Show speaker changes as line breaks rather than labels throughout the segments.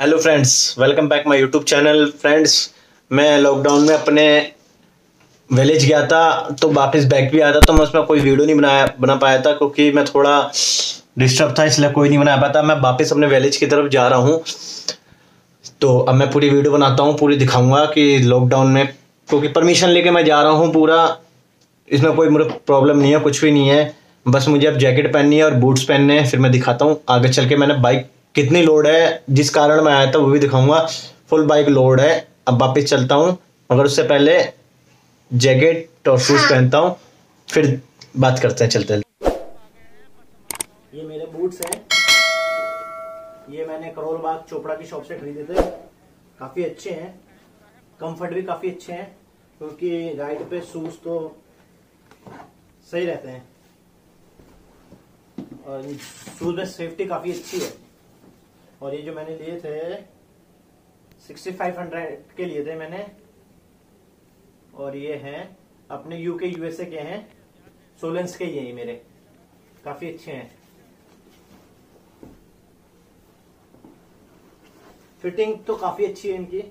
Hello friends welcome back my YouTube channel friends मैं lockdown में अपने विलेज गया था तो वापस बैक भी आया था तो मैं उसमें कोई वीडियो नहीं बनाया, बना पाया था, क्योंकि मैं थोड़ा डिस्टर्ब था, इसलिए कोई नहीं बना पाया था मैं वापस अपने विलेज की तरफ़ जा रहा हूँ। तो अब मैं पूरी वीडियो बनाता हूँ, पूरी दिखाऊँगा कि लॉकडाउन में, क्योंकि परमिशन लेके मैं जा रहा हूँ पूरा। इसमें कोई मुझे प्रॉब्लम नहीं है, कुछ भी नहीं है। बस मुझे अब जैकेट पहननी है और बूट्स पहनने हैं, फिर मैं दिखाता हूँ। आगे चल के मैंने बाइक कितनी लोड है जिस कारण मैं आया था वो भी दिखाऊँगा। फुल बाइक लोड है। अब वापस चलता हूँ मगर उससे पहले जैकेट और शूज़ पहनता हूँ फिर बात करते हैं चलते हैं। ये मेरे बूट्स हैं। ये मैंने करोल बाग चोपड़ा की शॉप से खरीदे थे। काफ़ी अच्छे हैं। कंफर्ट भी काफ़ी अच्छे हैं क्योंकि राइड पे शूज़ तो सही रहते हैं। और शूज़ में सेफ्टी काफ़ी अच्छी है। और ये जो मैंने लिए थे सिक्सटी फाइव हंड्रेड के लिए थे मैंने। और ये हैं, अपने यूके यूएसए के हैं सोलेंस के ये मेरे। काफ़ी अच्छे हैं। फिटिंग तो काफ़ी अच्छी है इनकी।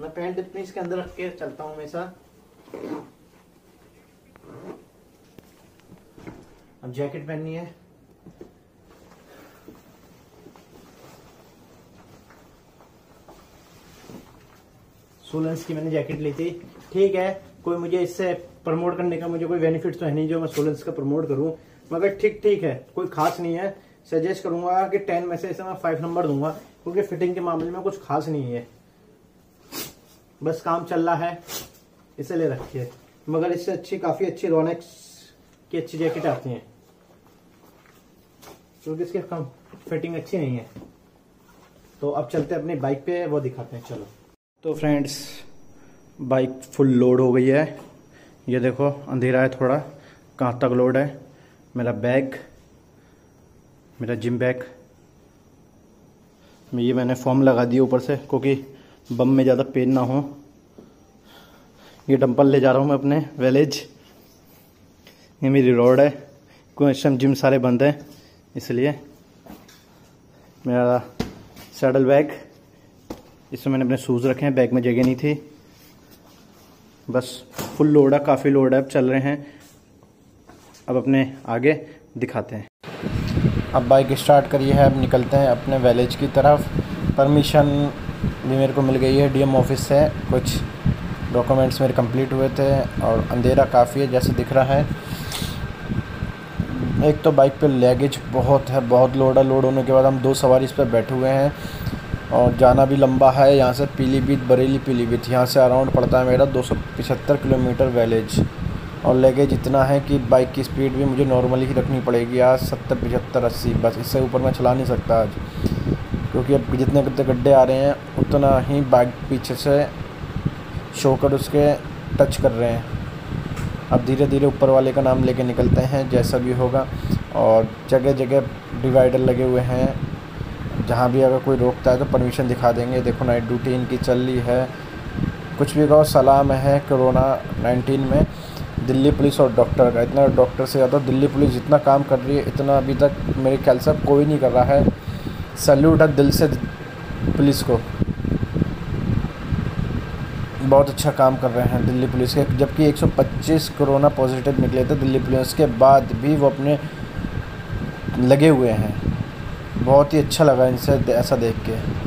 मैं पैंट इतनी इसके अंदर रख के चलता हूँ हमेशा। अब जैकेट पहननी है। सोलेंस की मैंने जैकेट ली थी। ठीक है, कोई मुझे इससे प्रमोट करने का मुझे कोई बेनिफिट तो है नहीं जो मैं सोलेंस का प्रमोट करूँ। मगर ठीक ठीक है, कोई खास नहीं है। सजेस्ट करूँगा कि टेन में से इसे मैं फाइव नंबर दूँगा, क्योंकि फिटिंग के मामले में कुछ खास नहीं है। बस काम चल रहा है, इसे ले रखिए मगर इससे अच्छी, काफ़ी अच्छी रोनेक्स की अच्छी जैकेट आती है। क्योंकि इसकी फिटिंग अच्छी नहीं है। तो अब चलते अपनी बाइक पे, वो दिखाते हैं, चलो। तो फ्रेंड्स बाइक फुल लोड हो गई है। ये देखो, अंधेरा है थोड़ा, कहाँ तक लोड है? मेरा बैग मेरा जिम बैग ये मैंने फॉर्म लगा दिया ऊपर से, क्योंकि बम में ज़्यादा पेन ना हो। ये डंपल ले जा रहा हूँ मैं अपने विलेज ये मेरी रोड है। क्यों, इस टाइम जिम सारे बंद हैं, इसलिए मेरा सैडल बैग इसमें मैंने अपने शूज़ रखे हैं, बैग में जगह नहीं थी। बस फुल लोड है, काफ़ी लोड है। अब चल रहे हैं। अब अपने आगे दिखाते हैं। अब बाइक स्टार्ट करिए है, अब निकलते हैं अपने वैलेज की तरफ़। परमिशन भी मेरे को मिल गई है, डीएम ऑफ़िस से। कुछ डॉक्यूमेंट्स मेरे कंप्लीट हुए थे और अंधेरा काफ़ी है, जैसे दिख रहा है। एक तो बाइक पे लगेज बहुत है, बहुत लोड है। लोड होने के बाद हम दो सवारी इस पर बैठे हुए हैं। और जाना भी लंबा है, यहाँ से पीलीभीत, बरेली पीलीभीत, यहाँ से अराउंड पड़ता है मेरा दो सौ पचहत्तर किलोमीटर वैलेज और लगेज इतना है कि बाइक की स्पीड भी मुझे नॉर्मली ही रखनी पड़ेगी आज सत्तर पचहत्तर, अस्सी, बस इससे ऊपर मैं चला नहीं सकता आज। क्योंकि अब जितने कितने गड्ढे आ रहे हैं, उतना ही बाइक पीछे से शोकर उसके टच कर रहे हैं। अब धीरे धीरे ऊपर वाले का नाम लेके निकलते हैं, जैसा भी होगा। और जगह जगह डिवाइडर लगे हुए हैं जहाँ भी अगर कोई रोकता है तो परमिशन दिखा देंगे। देखो नाइट ड्यूटी इनकी चल रही है। कुछ भी कहो, सलाम है कोरोना नाइन्टीन में। दिल्ली पुलिस और डॉक्टर का। इतना डॉक्टर से ज़्यादा दिल्ली पुलिस जितना काम कर रही है, इतना अभी तक मेरे ख्याल से कोई नहीं कर रहा है। सल्यूट है दिल से पुलिस को। बहुत अच्छा काम कर रहे हैं दिल्ली पुलिस के। जबकि 125 कोरोना पॉजिटिव निकले थे दिल्ली पुलिस के बाद भी वो अपने लगे हुए हैं। बहुत ही अच्छा लगा इनसे ऐसा देख के।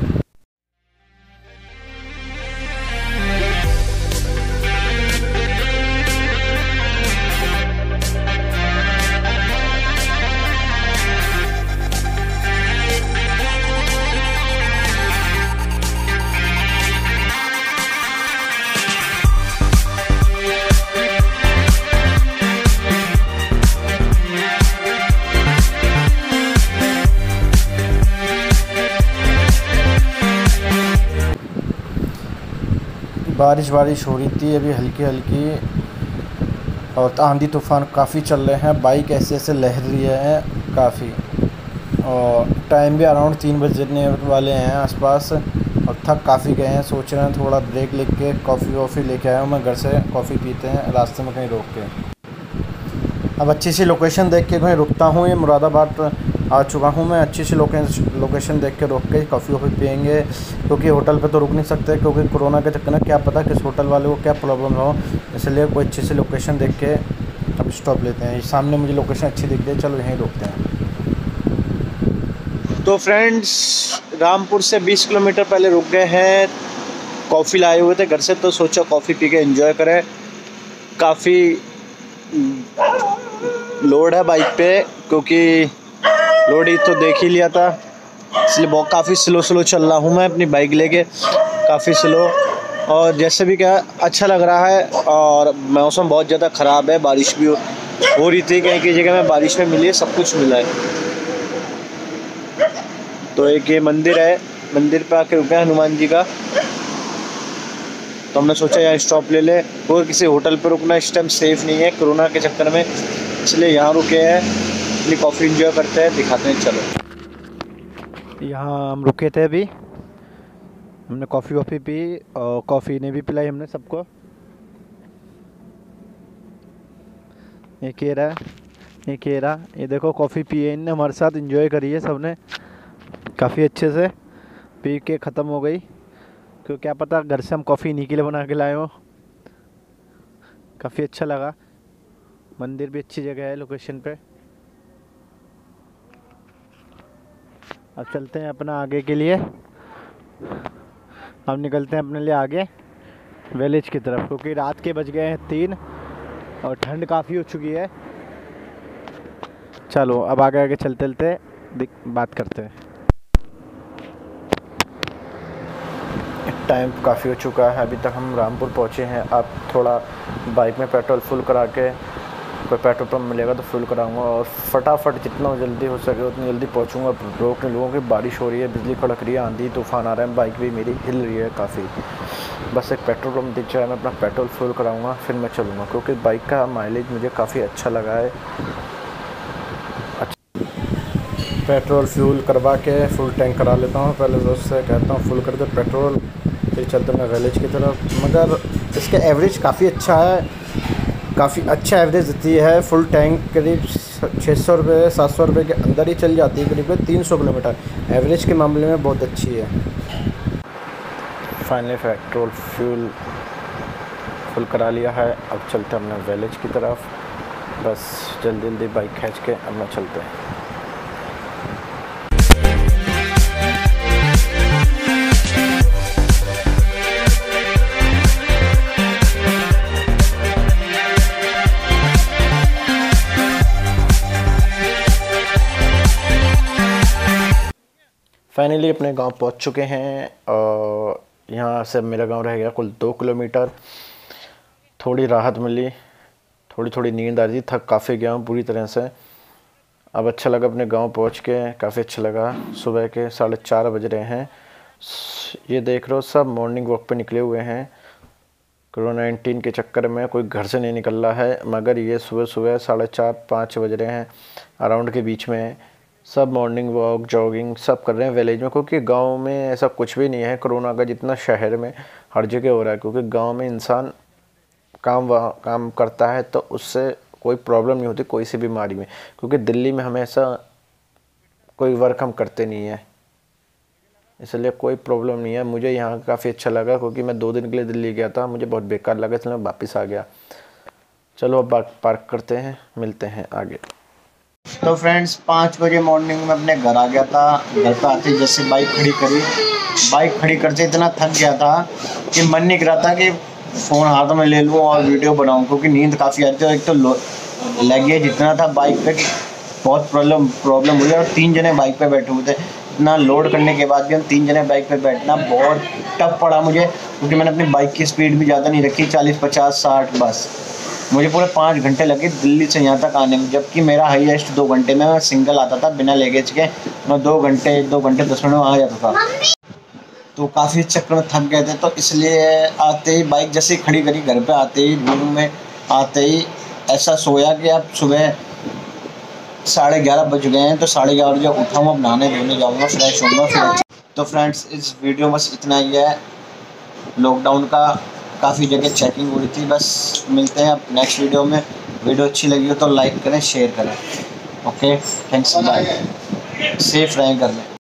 बारिश बारिश हो रही थी, अभी हल्की हल्की और आंधी तूफ़ान काफ़ी चल रहे हैं, बाइक ऐसे ऐसे लहर रही है काफ़ी, और टाइम भी अराउंड तीन बजने वाले हैं आसपास, और थक काफ़ी गए हैं, सोच रहे हैं थोड़ा ब्रेक ले के कॉफ़ी वॉफ़ी लेके आया हूँ मैं घर से, कॉफ़ी पीते हैं, रास्ते में कहीं रोक के। अब अच्छी सी लोकेशन देख के कहीं रुकता हूँ, ये मुरादाबाद आ चुका हूँ मैं। अच्छी सी लोकेशन लोकेशन देख के रोक के कॉफ़ी वॉफ़ी पियेंगे। क्योंकि होटल पे तो रुक नहीं सकते, क्योंकि कोरोना के चक्कर में क्या पता किस होटल वाले को क्या प्रॉब्लम हो। इसलिए कोई अच्छी सी लोकेशन देख के अब स्टॉप लेते हैं। सामने मुझे लोकेशन अच्छी दिख रही चलो यहीं रुकते हैं।
तो फ्रेंड्स रामपुर से 20 किलोमीटर पहले रुक गए हैं। कॉफ़ी लाए हुए थे, घर से तो सोचा कॉफ़ी पी के एंजॉय करें। काफ़ी लोड है बाइक पे, क्योंकि लोड तो देख ही लिया था। इसलिए बहुत काफ़ी स्लो स्लो चल रहा हूँ मैं अपनी बाइक लेके। काफ़ी स्लो और जैसे भी क्या अच्छा लग रहा है और मौसम बहुत ज़्यादा ख़राब है बारिश भी हो, हो रही थी कहीं कहीं जगह में बारिश में मिली है सब कुछ मिला है। तो एक ये मंदिर है मंदिर पर आके रुके हनुमान जी का। तो हमने सोचा यहाँ स्टॉप ले ले। और किसी होटल पर रुकना इस टाइम सेफ़ नहीं है कोरोना के चक्कर में। इसलिए यहाँ रुके हैं। अपनी कॉफ़ी इंजॉय करते हैं, दिखाते हैं, चलो।
यहाँ हम रुके थे अभी। हमने कॉफ़ी वॉफ़ी पी और कॉफ़ी ने भी पिलाई हमने सबको। ये केरा ये केरा, ये देखो कॉफ़ी पिए इनने, हमारे साथ इंजॉय करी है सबने। काफ़ी अच्छे से पी के ख़त्म हो गई। क्यों, क्या पता घर से हम कॉफ़ी इन्हीं के लिए बना के लाए हो। काफ़ी अच्छा लगा। मंदिर भी अच्छी जगह है लोकेशन पे। अब चलते हैं अपना आगे के लिए। अब निकलते हैं अपने लिए आगे विलेज की तरफ़, क्योंकि रात के बज गए हैं तीन और ठंड काफ़ी हो चुकी है। चलो, अब आगे आगे चलते चलते बात करते हैं। टाइम काफ़ी हो चुका है, अभी तक हम रामपुर पहुँचे हैं। अब थोड़ा बाइक में पेट्रोल फुल करा के कोई पेट्रोल पम्प मिलेगा तो फुल कराऊँगा और फटाफट जितना जल्दी हो सके उतनी जल्दी पहुंचूँगा। रोक नहीं लोगों की बारिश हो रही है, बिजली कड़क रही है, आंधी तूफ़ान आ रहा है बाइक भी मेरी हिल रही है काफ़ी। बस एक पेट्रोल पम्प दिख जाए, मैं अपना पेट्रोल फुल कराऊँगा, फिर मैं चलूँगा, क्योंकि बाइक का माइलेज मुझे काफ़ी अच्छा लगा है। अच्छा पेट्रोल फ्यूल करवा के फुल टैंक करा लेता हूँ। पहले दोस्त से कहता हूँ फुल कर दे पेट्रोल, फिर चलते मैं विलेज की तरफ़। मगर इसका एवरेज काफ़ी अच्छा है। काफ़ी अच्छा एवरेज देती है फुल टैंक करीब छः सौ रुपये सात सौ रुपये के अंदर ही चल जाती है, करीब तीन सौ किलोमीटर। एवरेज के मामले में बहुत अच्छी है। फाइनली पेट्रोल फ्यूल फुल करा लिया है। अब चलते हमने विलेज की तरफ़। बस जल्दी जल्दी बाइक खींच के अपना चलते हैं। फाइनली अपने गाँव पहुँच चुके हैं, और यहाँ से मेरा गाँव रह गया कुल दो किलोमीटर। थोड़ी राहत मिली थोड़ी थोड़ी नींद आ रही थी, थक काफ़ी गया हूँ पूरी तरह से। अब अच्छा लगा अपने गाँव पहुँच के, काफ़ी अच्छा लगा। सुबह के साढ़े चार बज रहे हैं। ये देख रहे हो, सब मॉर्निंग वॉक पे निकले हुए हैं। कोरोना नाइन्टीन के चक्कर में कोई घर से नहीं निकल रहा है, मगर ये सुबह सुबह साढ़े चार, पाँच बज रहे हैं अराउंड के बीच में। सब मॉर्निंग वॉक जॉगिंग सब कर रहे हैं विलेज में, क्योंकि गाँव में ऐसा कुछ भी नहीं है, कोरोना का जितना शहर में हर जगह हो रहा है, क्योंकि गाँव में इंसान काम वहाँ, काम करता है तो उससे कोई प्रॉब्लम नहीं होती कोई सी बीमारी में, क्योंकि दिल्ली में हमेशा कोई वर्क हम करते नहीं है। इसलिए कोई प्रॉब्लम नहीं है। मुझे यहाँ काफ़ी अच्छा लगा, क्योंकि मैं दो दिन के लिए दिल्ली गया था, मुझे बहुत बेकार लगा, इसलिए मैं वापस आ गया। चलो अब पार्क करते हैं, मिलते हैं आगे।
तो फ्रेंड्स पाँच बजे मॉर्निंग में अपने घर आ गया था। घर पर आते जैसे बाइक खड़ी करी। बाइक खड़ी करते इतना थक गया था कि मन नहीं करा था कि फ़ोन हाथ में ले लूँ और वीडियो बनाऊँ, क्योंकि नींद काफ़ी आती है एक तो लगेज जितना था बाइक पे बहुत प्रॉब्लम प्रॉब्लम हुई और तीन जने बाइक पे बैठे हुए थे। इतना लोड करने के बाद भी हम तीन जने बाइक पे बैठना बहुत टफ पड़ा मुझे, क्योंकि मैंने अपनी बाइक की स्पीड भी ज़्यादा नहीं रखी, चालीस, पचास, साठ, बस। मुझे पूरे पाँच घंटे लगे दिल्ली से यहाँ तक आने में जबकि मेरा हाईएस्ट दो घंटे में मैं सिंगल आता था बिना लेगेज के। मैं दो घंटे दो घंटे दस मिनट में आ जाता था। तो काफ़ी चक्कर में थक गए थे तो इसलिए आते ही बाइक जैसे ही खड़ी करी घर पे आते ही रूम में आते ही ऐसा सोया कि अब सुबह साढ़े ग्यारह बज गए हैं तो साढ़े ग्यारह बजे उठा हूँ अब नहाने धोने जाऊँगा फ्रेश होऊँगा फिर तो फ्रेंड्स इस वीडियो बस इतना ही है। लॉकडाउन का काफ़ी जगह चेकिंग हुई थी। बस मिलते हैं अब नेक्स्ट वीडियो में। वीडियो अच्छी लगी हो तो लाइक करें शेयर करें। ओके थैंक्स बाय सेफ़ रहें घर लें